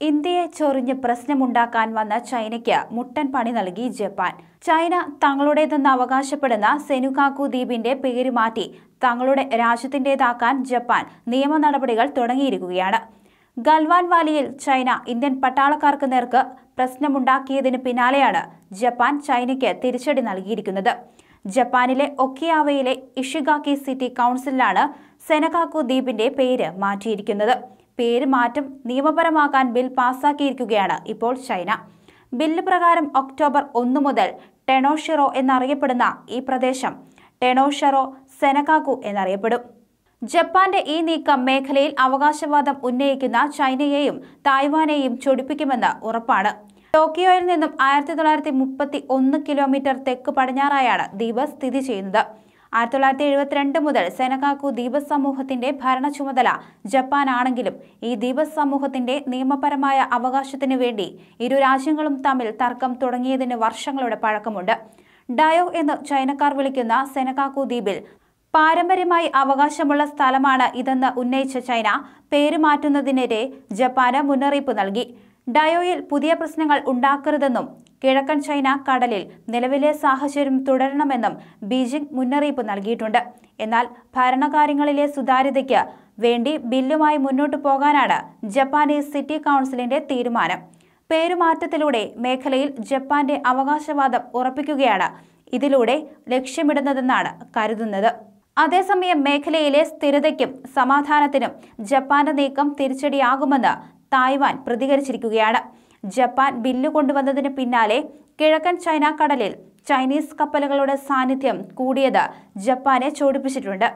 ഇന്ത്യയെ ചൊറിഞ്ഞ് പ്രശ്നമുണ്ടാക്കാൻ വന്ന ചൈനയ്ക്ക് മുട്ടൻ പണി നൽകി ജപ്പാൻ. ചൈന തങ്ങളുടേതെന്ന് അവകാശപ്പെടുന്ന സെനുകാക്കു ദ്വീപിന്റെ പേര് മാറ്റി തങ്ങളുടെ രാജ്യത്തിന്റേതാക്കാൻ ജപ്പാൻ നിയമ നടപടികൾ തുടങ്ങിയിരിക്കുകയാണ്. ഗൽവാൻ വാലിയിൽ ചൈന ഇന്ത്യൻ പട്ടാളക്കാർക്ക് നേർക്ക് പ്രശ്നമുണ്ടാക്കിയതിന് പിന്നാലെയാണ് ജപ്പാൻ ചൈനയ്ക്ക് തിരിച്ചടി നൽകിയിരിക്കുന്നത്. ജപ്പാനിലെ ഒക്കിയാവയിലെ ഇഷിഗാക്കി സിറ്റി കൗൺസിലാണ് സെനകാക്കു ദ്വീപിന്റെ പേര് മാറ്റിയിരിക്കുന്നത്. പേര് മാറ്റം നിയമപരമാക്കാൻ ബിൽ പാസാക്കിയിരിക്കുകയാണ് ഇപ്പോൾ ചൈന. ബില്ല് പ്രകാരം ഒക്ടോബർ ഒന്ന് മുതൽ ടെണോഷിറോ എന്നറിയപ്പെടുന്ന ഈ പ്രദേശം ടെണോഷറോ സെനകാക്കു എന്നറിയപ്പെടും. ജപ്പാന്റെ ഈ നീക്കം മേഖലയിൽ അവകാശവാദം ഉന്നയിക്കുന്ന ചൈനയെയും തായ്വാനെയും ചൊടിപ്പിക്കുമെന്ന് ഉറപ്പാണ്. ടോക്കിയോയിൽ നിന്നും ആയിരത്തി തൊള്ളായിരത്തി മുപ്പത്തി ഒന്ന് കിലോമീറ്റർ തെക്ക് പടിഞ്ഞാറായാണ് ദ്വീപ് സ്ഥിതി ചെയ്യുന്നത്. ആയിരത്തി തൊള്ളായിരത്തി എഴുപത്തിരണ്ട് മുതൽ സെനകാക്കു ദ്വീപ സമൂഹത്തിന്റെ ഭരണ ചുമതല ജപ്പാനാണെങ്കിലും ഈ ദ്വീപ സമൂഹത്തിന്റെ നിയമപരമായ അവകാശത്തിനു വേണ്ടി ഇരു രാജ്യങ്ങളും തമ്മിൽ തർക്കം തുടങ്ങിയതിന് വർഷങ്ങളുടെ പഴക്കമുണ്ട്. ഡയോ എന്ന് ചൈനക്കാർ വിളിക്കുന്ന സെനകാക്കു ദ്വീപിൽ പാരമ്പര്യമായി അവകാശമുള്ള സ്ഥലമാണ് ഇതെന്ന് ഉന്നയിച്ച ചൈന പേരുമാറ്റുന്നതിനെതിരെ ജപ്പാന് മുന്നറിയിപ്പ് നൽകി. ഡയോയിൽ പുതിയ പ്രശ്നങ്ങൾ ഉണ്ടാക്കരുതെന്നും കിഴക്കൻ ചൈന കടലിൽ നിലവിലെ സാഹചര്യം തുടരണമെന്നും ബീജിംഗ് മുന്നറിയിപ്പ് നൽകിയിട്ടുണ്ട്. എന്നാൽ ഭരണകാര്യങ്ങളിലെ സുതാര്യതയ്ക്ക് വേണ്ടി ബില്ലുമായി മുന്നോട്ടു പോകാനാണ് ജപ്പാനീസ് സിറ്റി കൗൺസിലിന്റെ തീരുമാനം. പേരുമാറ്റത്തിലൂടെ മേഖലയിൽ ജപ്പാന്റെ അവകാശവാദം ഉറപ്പിക്കുകയാണ് ഇതിലൂടെ ലക്ഷ്യമിടുന്നതെന്നാണ് കരുതുന്നത്. അതേസമയം മേഖലയിലെ സ്ഥിരതയ്ക്കും സമാധാനത്തിനും ജപ്പാന്റെ നീക്കം തിരിച്ചടിയാകുമെന്ന് തായ്വാൻ പ്രതികരിച്ചിരിക്കുകയാണ്. ജപ്പാൻ ബില്ല് കൊണ്ടുവന്നതിന് പിന്നാലെ കിഴക്കൻ ചൈന കടലിൽ ചൈനീസ് കപ്പലുകളുടെ സാന്നിധ്യം കൂടിയത് ജപ്പാനെ ചോടിപ്പിച്ചിട്ടുണ്ട്.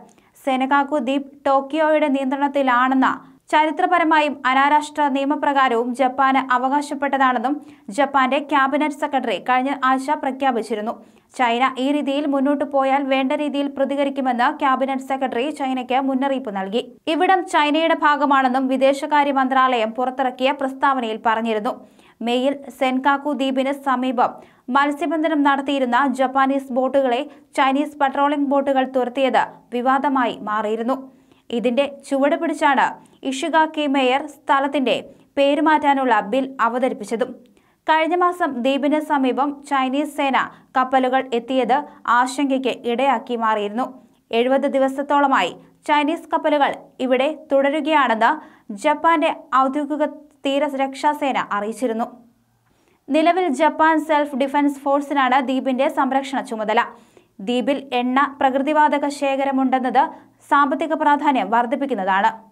സെനകാക്കു ദ്വീപ് ടോക്കിയോയുടെ നിയന്ത്രണത്തിലാണെന്ന ചരിത്രപരമായും അനാരാഷ്ട്ര നിയമപ്രകാരവും ജപ്പാന് അവകാശപ്പെട്ടതാണെന്നും ജപ്പാന്റെ ക്യാബിനറ്റ് സെക്രട്ടറി കഴിഞ്ഞ ആഴ്ച പ്രഖ്യാപിച്ചിരുന്നു. ചൈന ഈ രീതിയിൽ മുന്നോട്ട് പോയാൽ വേണ്ട രീതിയിൽ പ്രതികരിക്കുമെന്ന് ക്യാബിനറ്റ് സെക്രട്ടറി ചൈനയ്ക്ക് മുന്നറിയിപ്പ് നൽകി. ഇവിടം ചൈനയുടെ ഭാഗമാണെന്നും വിദേശകാര്യ മന്ത്രാലയം പുറത്തിറക്കിയ പ്രസ്താവനയിൽ പറഞ്ഞിരുന്നു. മേയിൽ സെൻകാക്കു ദ്വീപിന് സമീപം മത്സ്യബന്ധനം നടത്തിയിരുന്ന ജപ്പാനീസ് ബോട്ടുകളെ ചൈനീസ് പട്രോളിംഗ് ബോട്ടുകൾ തുരത്തിയത് വിവാദമായി മാറിയിരുന്നു. ഇതിന്റെ ചുവട് പിടിച്ചാണ് ഇഷുഗാക്കി മേയർ സ്ഥലത്തിന്റെ പേരുമാറ്റാനുള്ള ബിൽ അവതരിപ്പിച്ചതും. കഴിഞ്ഞ മാസം ദ്വീപിന് സമീപം ചൈനീസ് സേന കപ്പലുകൾ എത്തിയത് ആശങ്കയ്ക്ക് ഇടയാക്കി മാറിയിരുന്നു. എഴുപത് ദിവസത്തോളമായി ചൈനീസ് കപ്പലുകൾ ഇവിടെ തുടരുകയാണെന്ന് ജപ്പാന്റെ ഔദ്യോഗിക തീരരക്ഷാസേന അറിയിച്ചിരുന്നു. നിലവിൽ ജപ്പാൻ സെൽഫ് ഡിഫൻസ് ഫോഴ്സിനാണ് ദ്വീപിന്റെ സംരക്ഷണ ചുമതല. ദ്വീപിൽ എണ്ണ പ്രകൃതിവാതക ശേഖരമുണ്ടെന്നത് സാമ്പത്തിക പ്രാധാന്യം വർദ്ധിപ്പിക്കുന്നതാണ്.